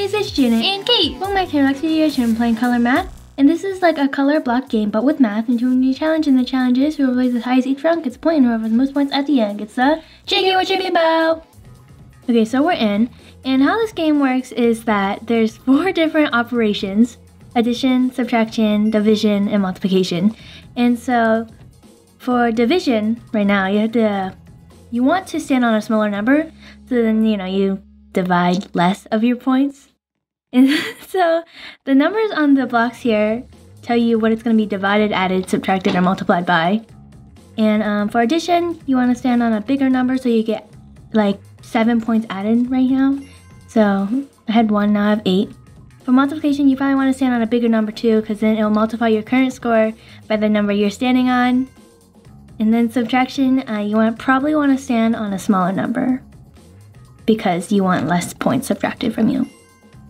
guys, it's Janet and Kate. Welcome back to next video. I'm playing Color Math. And this is like a color block game, but with math. And doing a challenge, and the challenge is whoever plays the highest each round gets a point, and whoever has the most points at the end gets the chicken what chicken bow. Okay, so we're in. And how this game works is that there's four different operations. Addition, subtraction, division, and multiplication. And so for division, right now, you have to, you want to stand on a smaller number. So then, you know, you divide less of your points. And so the numbers on the blocks here tell you what it's going to be divided, added, subtracted, or multiplied by. And um, for addition, you want to stand on a bigger number so you get like seven points added right now. So I had one, now I have eight. For multiplication, you probably want to stand on a bigger number too because then it'll multiply your current score by the number you're standing on. And then subtraction, uh, you want probably want to stand on a smaller number because you want less points subtracted from you.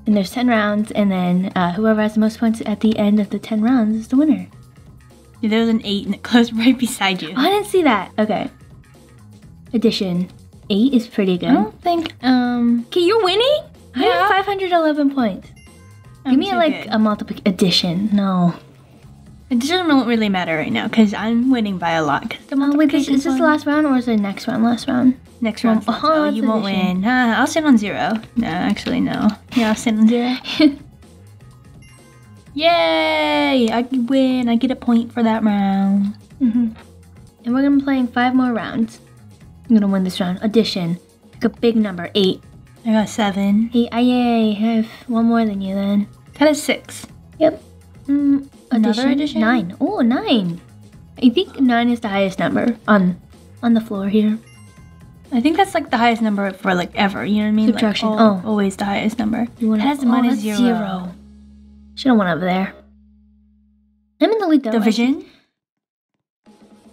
And there's 10 rounds, and then uh, whoever has the most points at the end of the 10 rounds is the winner. Yeah, there was an eight and it closed right beside you. Oh, I didn't see that. Okay. Addition. 8 is pretty good. I don't think, um, Okay, you're winning? I have 511 points. I'm Give me like good. a multiplication. Addition. No. It doesn't really matter right now because I'm winning by a lot. the Oh, wait, this, multiplication is this the last round or is the next round last round? Next round. Oh, Oh, you won't win. Uh, I'll stand on zero. No, actually, no. Yeah, I'll stand on zero. Yay! I win. I get a point for that round. hmm And we're gonna be playing five more rounds. I'm gonna win this round. Addition. Pick a big number. Eight. I got seven. Eight. Ah, yay. I have one more than you then. That is six. Yep. Mm, Another addition? Nine. Oh, nine. I think nine is the highest number on on the floor here. I think that's like the highest number for like ever. You know what I mean? Subtraction. Like, al- Oh. always the highest number. You want It has minus zero. Should have went over there. I'm in the lead though. Division.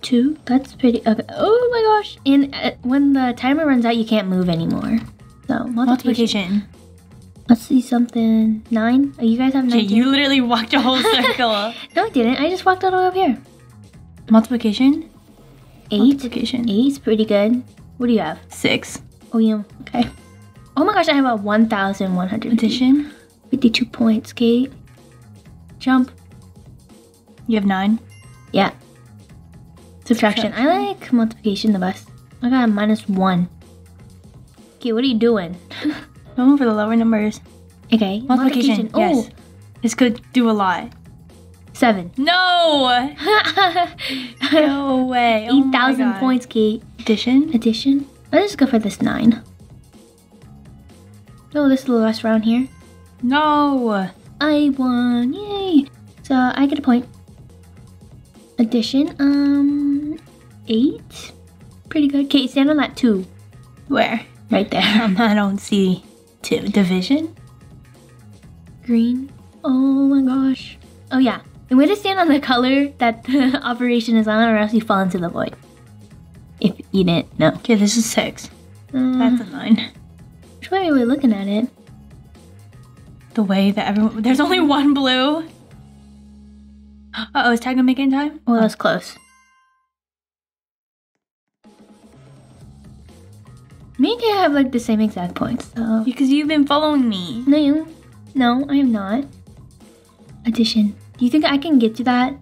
Two. That's pretty. Okay. Oh my gosh! And uh, when the timer runs out, you can't move anymore. So multiplication. Multiplication. Let's see something. Nine. Oh, you guys have Okay, nine. you literally walked a whole circle. No, I didn't. I just walked all the way up here. Multiplication. Eight. Multiplication. Eight's pretty good. What do you have? Six. Oh yeah. Okay. Oh my gosh! I have a one thousand one hundred Addition. fifty-two points. Kate. Jump. You have nine. Yeah. Subtraction. I like multiplication the best. I got a minus one. Okay, what are you doing? I'm going for the lower numbers. Okay. Multiplication. Oh, Yes. This could do a lot. Seven. No. No way. Oh Eight my points, Kate. Addition. Addition. Let's just go for this nine. Oh, this is the last round here. No. I won. Yay. So I get a point. Addition. Um, eight. Pretty good. Kate, stand on that two. Where? Right there. Um, I don't see two. Division. Green. Oh my gosh. Oh yeah. And we to stand on the color that the operation is on, or else you fall into the void. If you didn't know. Okay, this is six. Uh, That's a nine. which way are we looking at it? The way that everyone. There's only one blue. Uh oh, is Tad gonna make it in time? Well, that's close. Me and Kate have like the same exact points. So Because you've been following me. no, you, no, I am not. Addition. Do you think I can get to that?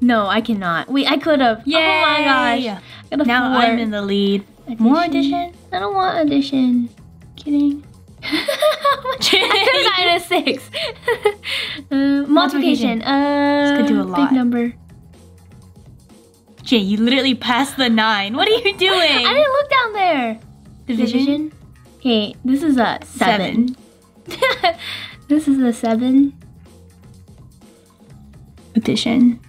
No, I cannot. Wait, I could have. Oh my gosh. I got Now four. I'm in the lead. More addition? I don't want addition. Kidding. I could have gotten a six. uh, multiplication. Uh, This could do a lot. Big number. Jay, you literally passed the nine. What are you doing? I didn't look down there. Division. Okay, this is a seven. Seven. this is a seven. Addition.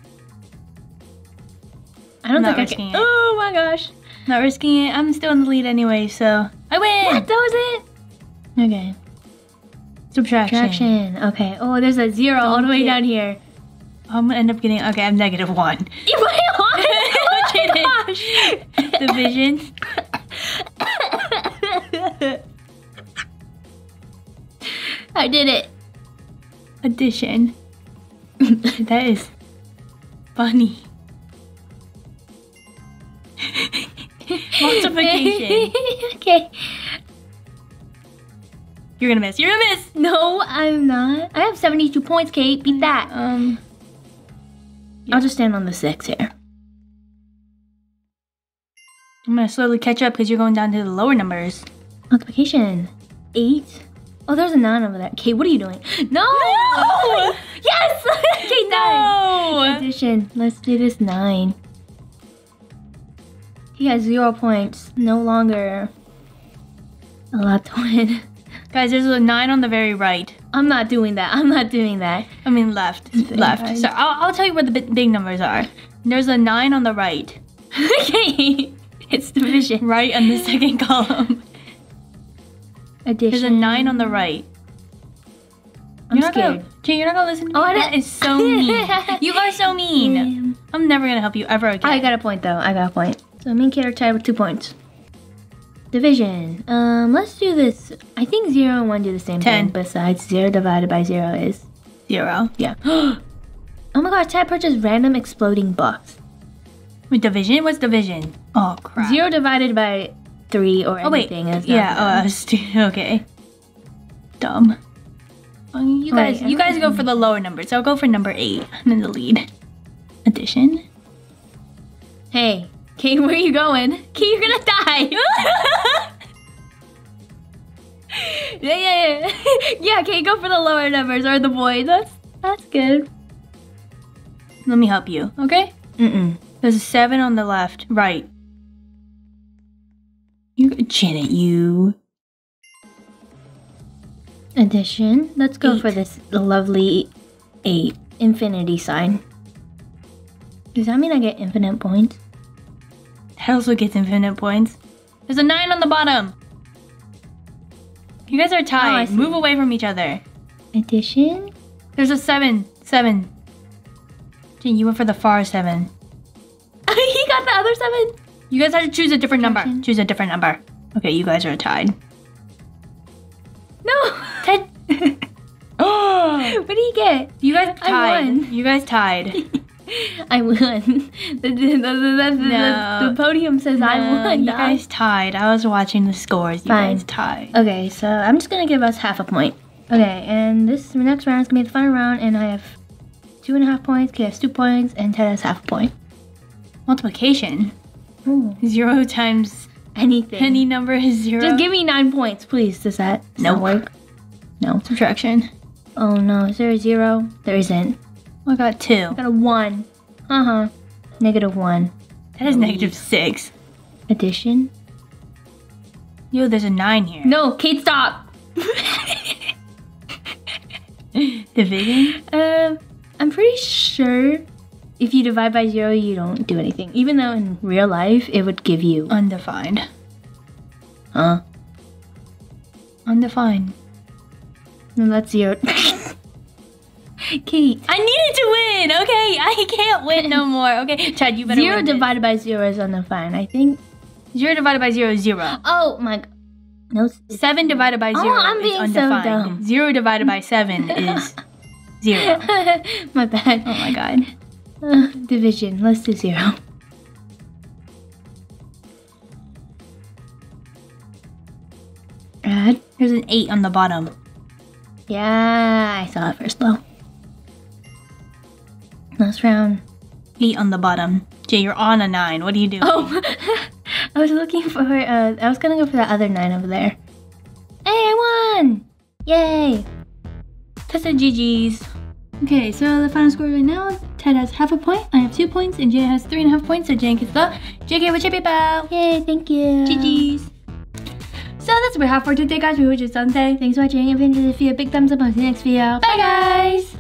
I don't Not think I can. it. Oh my gosh. Not risking it. I'm still in the lead anyway, so I win. What? That was it? Okay. Subtraction. Traction. Okay. Oh, there's a zero all the way down here. I'm gonna end up getting okay. I'm negative one. You went on? Oh my gosh. Division. I did it. Addition. that is funny. Multiplication. okay. You're gonna miss. You're gonna miss. No, I'm not. I have 72 points, Kate. Beat that. Um. I'll just stand on the six here. I'm gonna slowly catch up because you're going down to the lower numbers. Multiplication. Eight. Oh, there's a nine over there. Kate, what are you doing? No! No! yes! Kate, nine. No. Addition. Let's do this nine. He has zero points. No longer allowed to win. Guys, there's a nine on the very right. I'm not doing that. I'm not doing that. I mean left. Left. right. So I'll, I'll tell you where the big, big numbers are. There's a nine on the right. Kate, it's division. Right on the second column. Addition. There's a nine on the right. I'm You're not scared. Jay, you're not gonna listen to Oh, that is so mean. you are so mean. I'm never gonna help you ever again. I got a point though. I got a point. So me and Kate are tied with two points. Division. Um, let's do this. I think zero and one do the same Ten. thing. Besides, zero divided by zero is Zero. yeah. oh my god! Tad purchased random exploding box. Wait, division? What's division? Oh crap. Zero divided by three or Oh wait. anything is not Yeah. Oh, was okay. Dumb. You guys, I you guys go for the lower numbers. I'll go for number eight. I'm in the lead. Addition. Hey, Kate, where are you going? Kate, you're gonna die. yeah, yeah, yeah. yeah, Kate, go for the lower numbers or the void. That's that's good. Let me help you. Okay. Mm-mm. There's a seven on the left, right. You, Janet, you. Addition. Let's go for this lovely eight infinity sign. Does that mean I get infinite points? That also gets infinite points. There's a nine on the bottom. You guys are Oh, tied. see. Move away from each other. Addition. There's a seven. Seven. Jane, you went for the far seven. he got the other seven. You guys have to choose a different number. Choose a different number. Okay, you guys are tied. What do you get? you guys I tied. won. You guys tied. I won. The, the, the, No. the podium says I won. You guys tied. I was watching the scores. You Fine. guys tied. Okay, so I'm just gonna give us half a point. Okay, and this next round is gonna be the final round, and I have two and a half points. Kate has two points, and Tad has half a point. Multiplication. Ooh, Zero times anything. any number is zero. Just give me nine points, please. Does that does that Nope. work? No. subtraction. Oh no, is there a zero? There isn't. I got two. I got a one. Uh huh. Negative one. That is negative six. Addition. Yo, there's a nine here. No, Kate, stop. Division? Um, I'm pretty sure if you divide by zero, you don't do anything. Even though in real life, it would give you. Undefined. Huh? Undefined. No, that's zero. Kate. I needed to win, okay? I can't win no more. Okay, Chad, you better Zero divided by zero is undefined. I think. Zero divided by zero is zero. Oh my. No. Seven divided by Oh, zero I'm is being so undefined. dumb. Zero divided by seven is zero. my bad. Oh my god. Uh, division. Let's do zero. Add. There's an eight on the bottom. Yeah, I saw it first though. Last round. Eight on the bottom. Jay, you're on a nine. What do you do? Oh, I was looking for. Uh, I was gonna go for the other nine over there. Hey, I won! Yay! That's a GG's. Okay, so the final score right now, Tad has half a point, I have two points, and Jay has three and a half points, so Jane gets the JK with Chippy Bow. Yay! Thank you. GG's. So that's what we have for today, guys. We hope you Sunday. Thanks for watching. If you enjoyed this video, big thumbs up. I'll see you next video. Bye, guys.